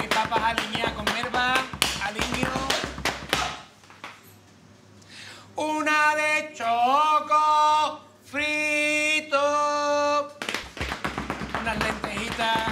Hay papas alineadas con merva, aliño. Una de choco frito. Unas lentejitas.